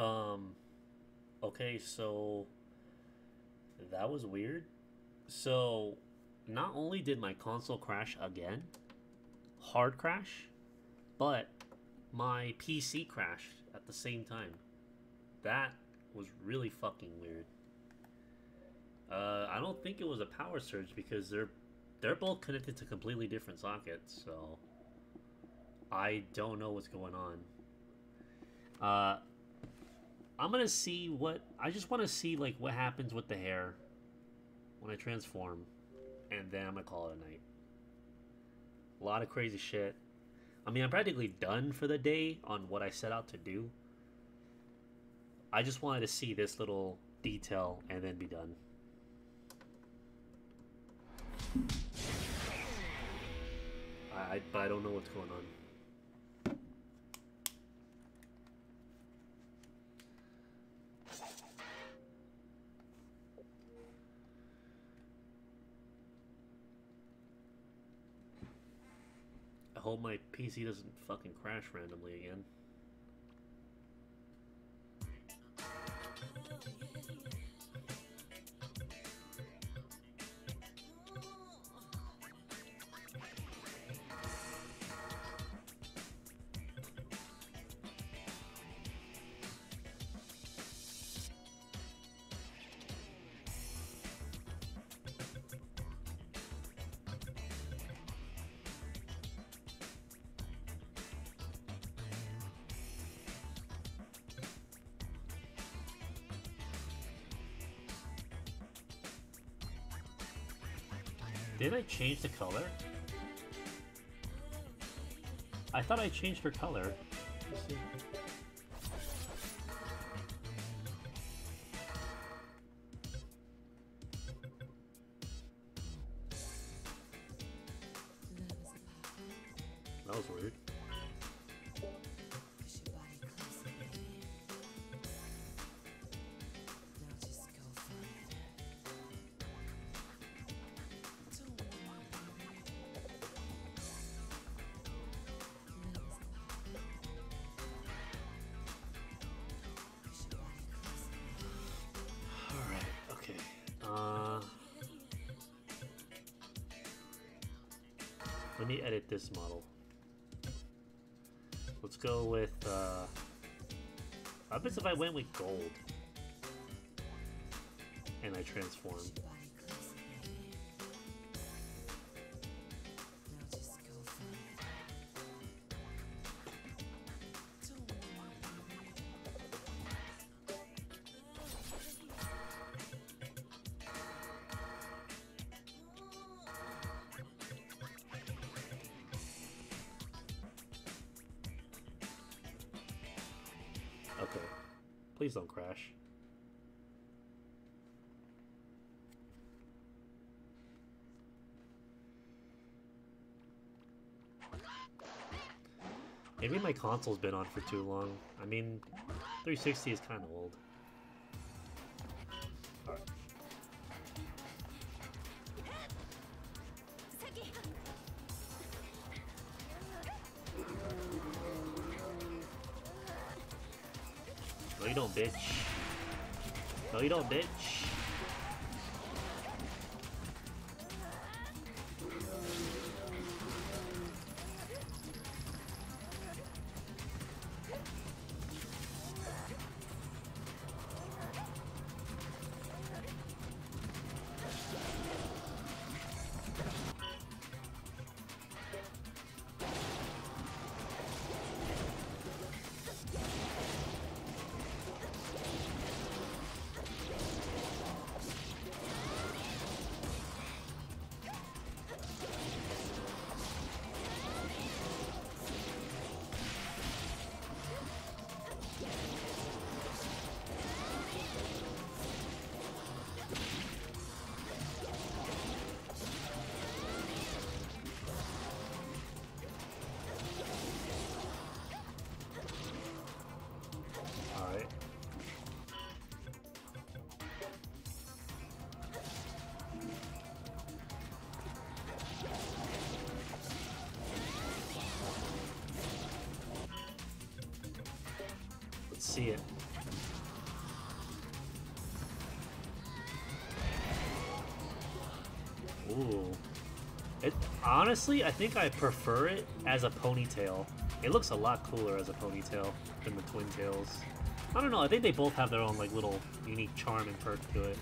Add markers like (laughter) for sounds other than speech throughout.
Um, okay, so that was weird. So, not only did my console crash again, hard crash, but my PC crashed at the same time. That was really fucking weird. Uh, I don't think it was a power surge because they're they're both connected to completely different sockets, so I don't know what's going on. Uh, I'm gonna see what I just want to see like what happens with the hair when I transform, and then I'm gonna call it a night. A lot of crazy shit. I mean, I'm practically done for the day on what I set out to do. I just wanted to see this little detail and then be done. I, but I don't know what's going on. Hope my PC doesn't fucking crash randomly again. Did I change the color? I thought I changed her color. Let's see. That was weird. Let me edit this model. Let's go with, uh, how about if I went with gold? And I transform. Please don't crash. Maybe my console's been on for too long. I mean, 360 is kind of old. Bitch. see it. Ooh. It, honestly, I think I prefer it as a ponytail. It looks a lot cooler as a ponytail than the twin tails. I don't know, I think they both have their own like little unique charm and perk to it.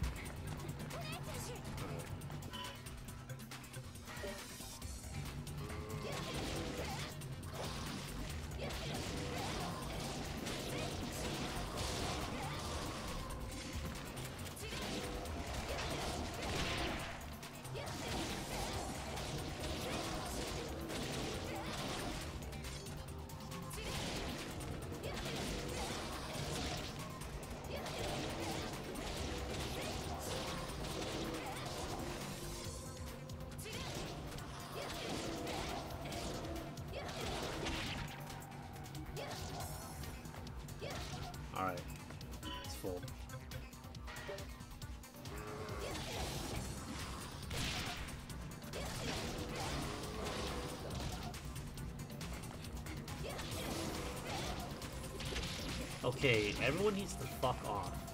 Okay, everyone needs to fuck off.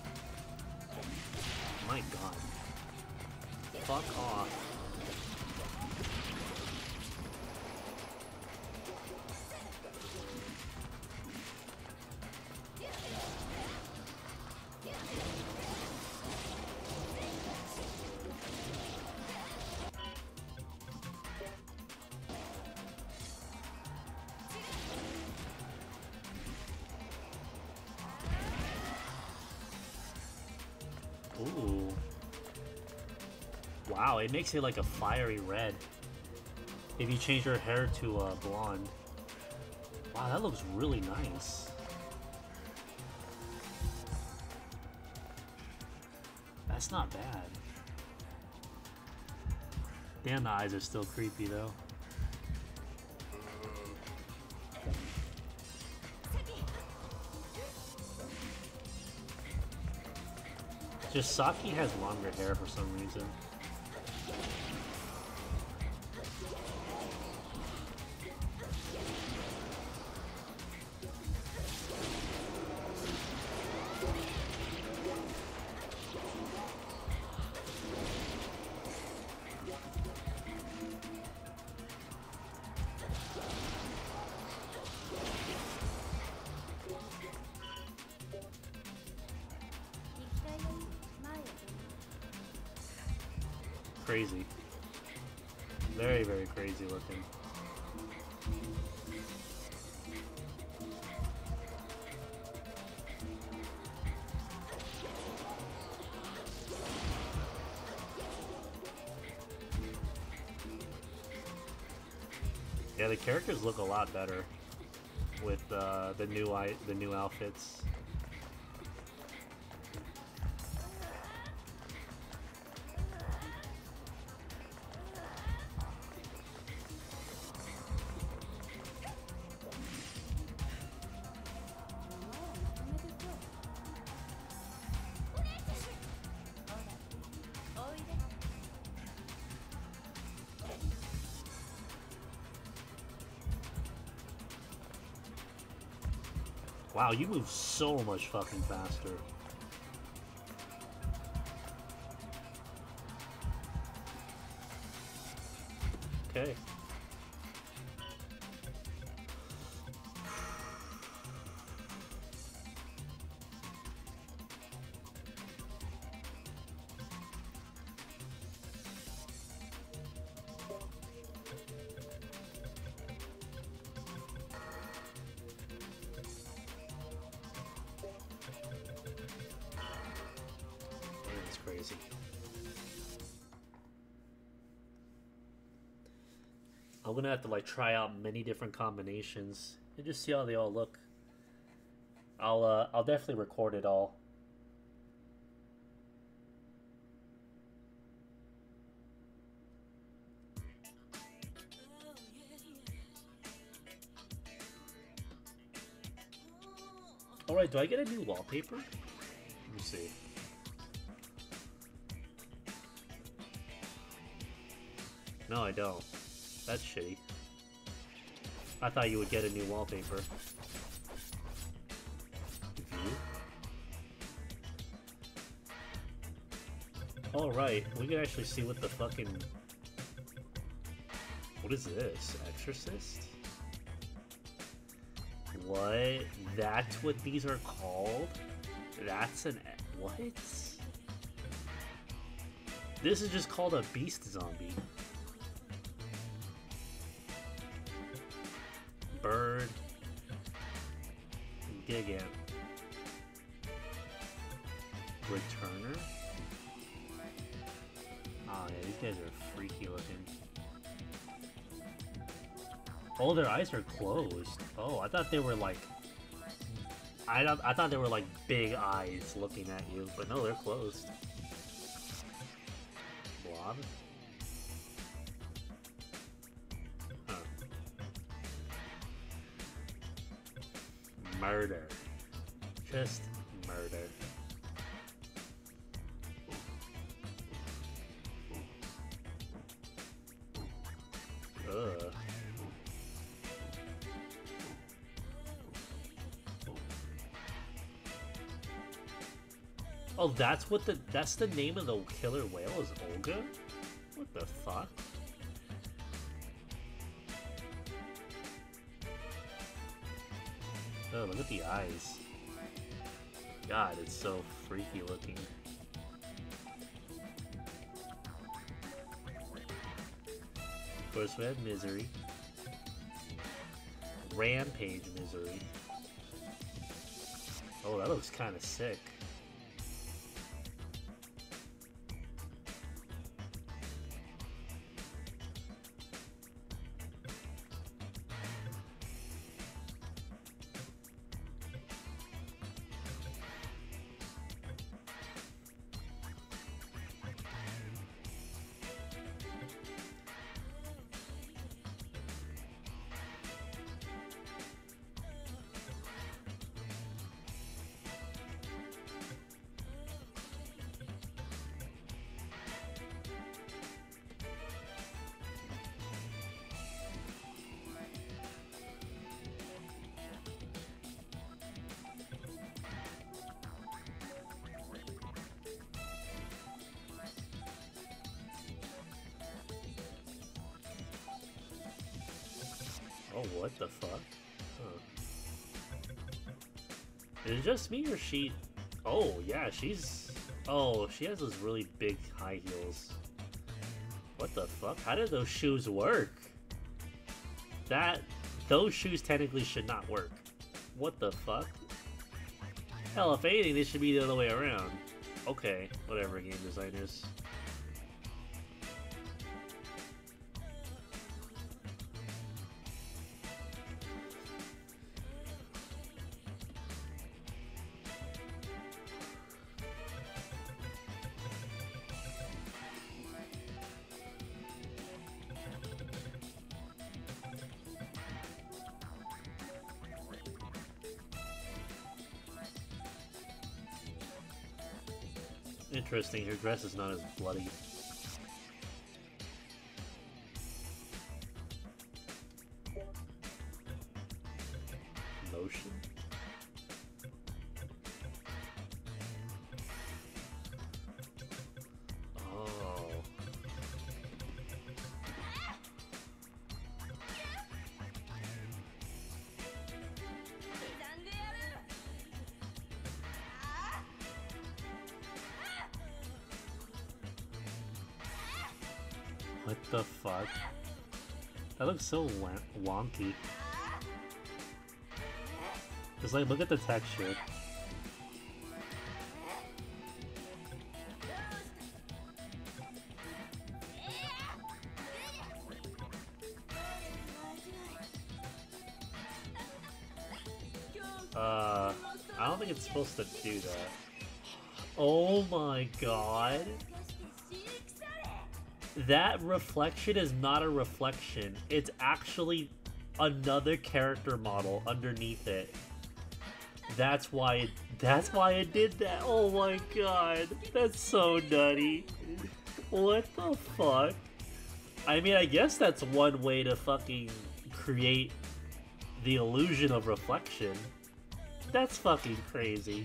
Ooh. Wow, it makes it like a fiery red. If you change your hair to uh, blonde. Wow, that looks really nice. That's not bad. Damn, the eyes are still creepy though. Just Saki has longer hair for some reason. Crazy. Very, very crazy looking. Yeah, the characters look a lot better with uh, the new the new outfits. Wow, you move so much fucking faster. Okay. I'm gonna have to like try out many different combinations and just see how they all look. I'll uh, I'll definitely record it all. Alright, do I get a new wallpaper? Let me see. No, I don't. That's shitty. I thought you would get a new wallpaper. Alright, we can actually see what the fucking What is this? Exorcist? What? That's what these are called? That's an... What? This is just called a beast zombie. Bird. Gigant. Returner? Oh yeah, these guys are freaky looking. Oh, their eyes are closed. Oh, I thought they were like... I, I thought they were like big eyes looking at you, but no, they're closed. Blob? Murder. Just murder. Ugh. Oh, that's what the that's the name of the killer whale is Olga? What the fuck? Oh, look at the eyes. God, it's so freaky looking. Of course, we have Misery. Rampage Misery. Oh, that looks kind of sick. What the fuck? Huh. Is it just me or she... Oh, yeah, she's... Oh, she has those really big high heels. What the fuck? How did those shoes work? That... Those shoes technically should not work. What the fuck? Hell, if anything, they should be the other way around. Okay, whatever, game designers. Interesting, her dress is not as bloody. What the fuck? That looks so wonky. Just like, look at the texture. Uh, I don't think it's supposed to do that. Oh my god. That reflection is not a reflection. It's actually another character model underneath it. That's why it that's why it did that. Oh my god. That's so nutty. What the fuck? I mean, I guess that's one way to fucking create the illusion of reflection. That's fucking crazy.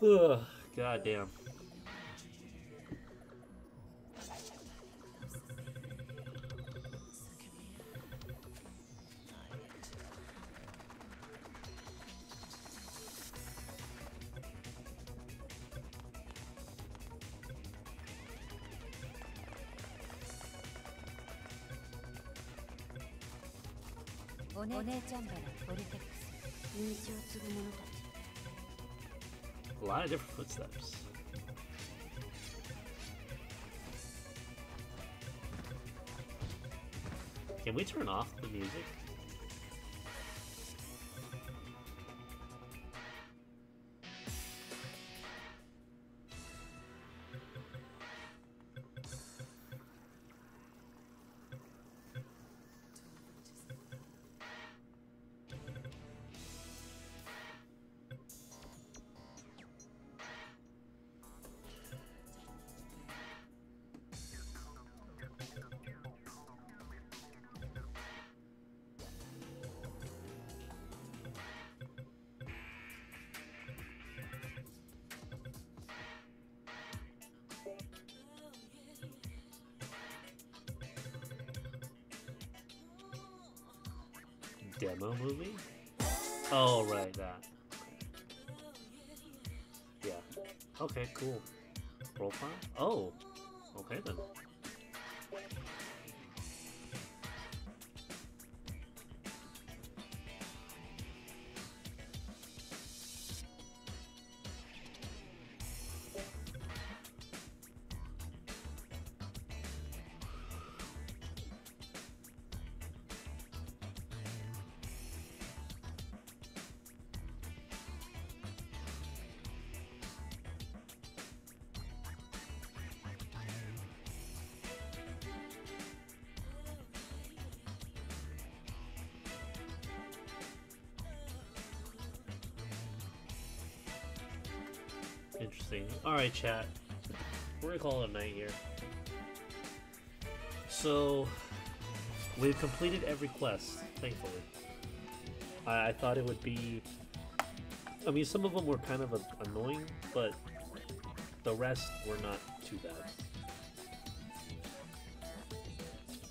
God damn. お姉ちゃんからポリテックス印象するものだ A lot of different footsteps. Can we turn off the music? Demo movie? Oh, right, that. Yeah. Okay, cool. Profile? Oh, okay then. Interesting. Alright, chat. We're gonna call it a night here. So, we've completed every quest, thankfully. I, I thought it would be... I mean, some of them were kind of annoying, but the rest were not too bad.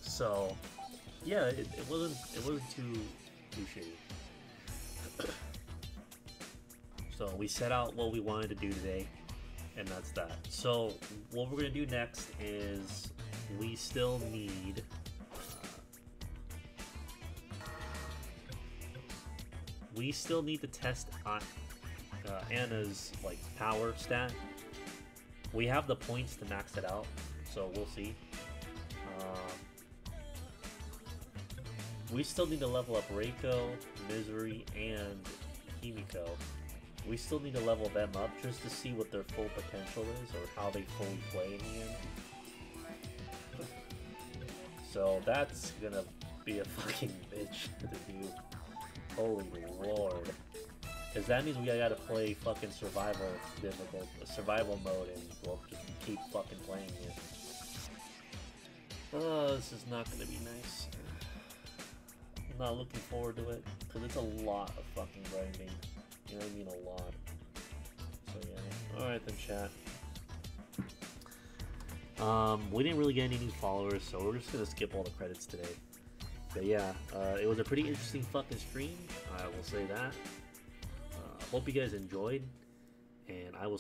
So, yeah, it, it wasn't it wasn't too too shitty. So we set out what we wanted to do today, and that's that. So what we're gonna do next is we still need. Uh, we still need to test uh, Anna's like power stat. We have the points to max it out, so we'll see. Uh, we still need to level up Reiko, Misery, and Himiko we still need to level them up just to see what their full potential is or how they fully play in the end. So that's gonna be a (laughs) fucking bitch to do. Holy lord. Because that means we gotta play fucking survival difficult, survival mode and we'll just keep fucking playing it. Oh, this is not gonna be nice. I'm not looking forward to it, because it's a lot of fucking grinding. Know I mean? A lot. So yeah. Alright then, chat. Um, we didn't really get any new followers, so we're just gonna skip all the credits today. But yeah, uh, it was a pretty interesting fucking stream. I will say that. Uh, hope you guys enjoyed, and I will.